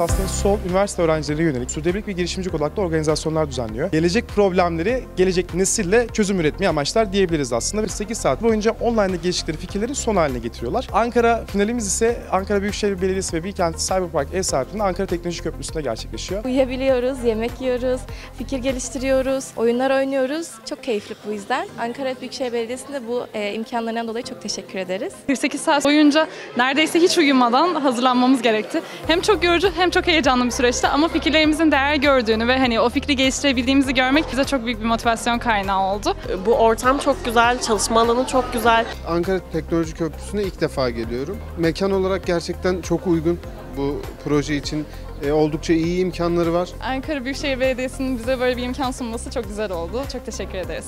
Aslında sol üniversite öğrencilerine yönelik sürdürülebilirlik ve girişimcilik odaklı organizasyonlar düzenliyor. Gelecek problemleri gelecek nesille çözüm üretmeye amaçlar diyebiliriz aslında. Ve 8 saat boyunca online'da geliştikleri fikirleri son haline getiriyorlar. Ankara finalimiz ise Ankara Büyükşehir Belediyesi ve Bilkent Cyberpark ev sahipliğinde Ankara Teknoloji Köprüsü'nde gerçekleşiyor. Uyuyabiliyoruz, yemek yiyoruz, fikir geliştiriyoruz, oyunlar oynuyoruz. Çok keyifli bu yüzden. Ankara Büyükşehir Belediyesi'ne bu e, imkanlarından dolayı çok teşekkür ederiz. 48 saat boyunca neredeyse hiç uyumadan hazırlanmamız gerekti. Hem çok yorucu hem çok heyecanlı bir süreçti ama fikirlerimizin değer gördüğünü ve hani o fikri geliştirebildiğimizi görmek bize çok büyük bir motivasyon kaynağı oldu. Bu ortam çok güzel, çalışma alanı çok güzel. Ankara Teknoloji Köprüsü'ne ilk defa geliyorum. Mekan olarak gerçekten çok uygun bu proje için. E, oldukça iyi imkanları var. Ankara Büyükşehir Belediyesi'nin bize böyle bir imkan sunması çok güzel oldu. Çok teşekkür ederiz.